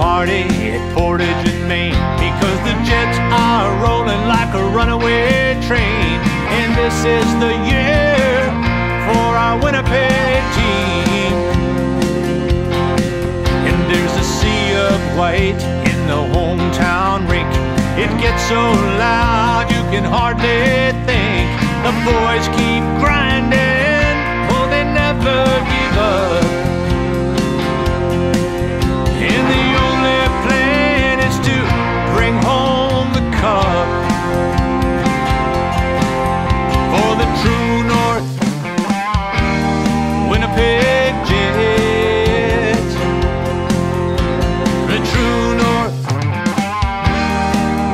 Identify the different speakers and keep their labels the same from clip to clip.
Speaker 1: party at Portage in Main because the Jets are rolling like a runaway train. And this is the year for our Winnipeg team. And there's a sea of white in the hometown rink. It gets so loud you can hardly think. The boys keep grinding, oh, they never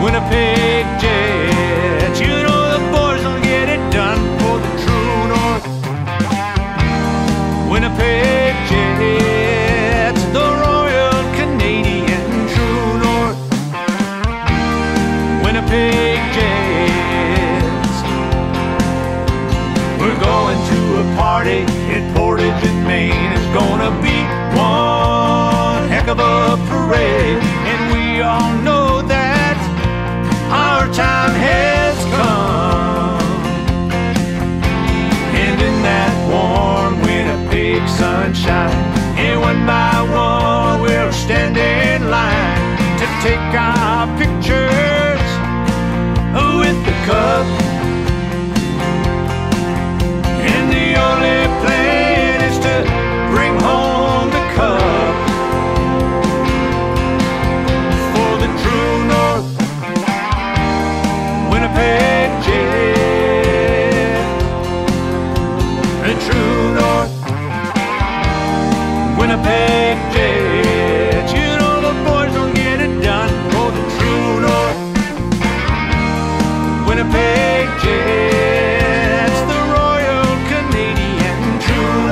Speaker 1: Winnipeg Jets. You know the boys will get it done for the true north Winnipeg Jets. The Royal Canadian True North Winnipeg Jets. We're going to a party in Portage in Main. It's gonna be one heck of a parade. And we all know sunshine, and one by one we'll stand in line to take our pictures with the cup. Winnipeg Jets, the Royal Canadian True.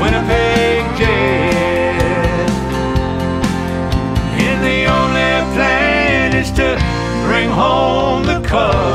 Speaker 1: Winnipeg Jets. And the only plan is to bring home the cup.